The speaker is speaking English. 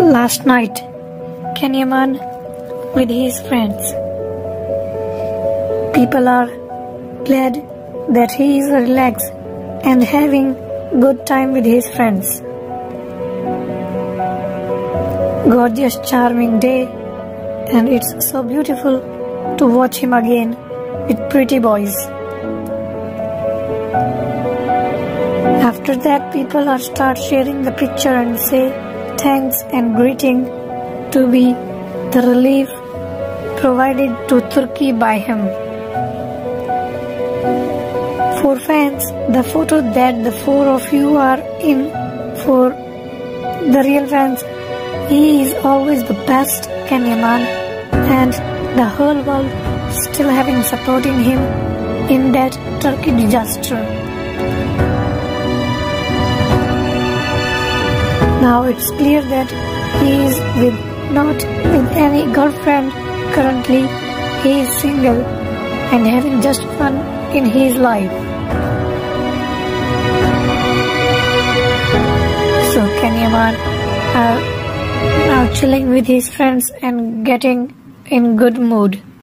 Last night, Can Yaman with his friends. People are glad that he is relaxed and having good time with his friends. Gorgeous, charming day, and it's so beautiful to watch him again with pretty boys. After that, people are start sharing the picture and say thanks and greeting to be the relief provided to Turkey by him. For fans, the photo that the four of you are in for the real fans, he is always the best Can Yaman and the whole world still having supporting him in that Turkey disaster. Now it's clear that he is with not with any girlfriend currently. He is single and having just fun in his life. So Can Yaman are uh, now chilling with his friends and getting in good mood.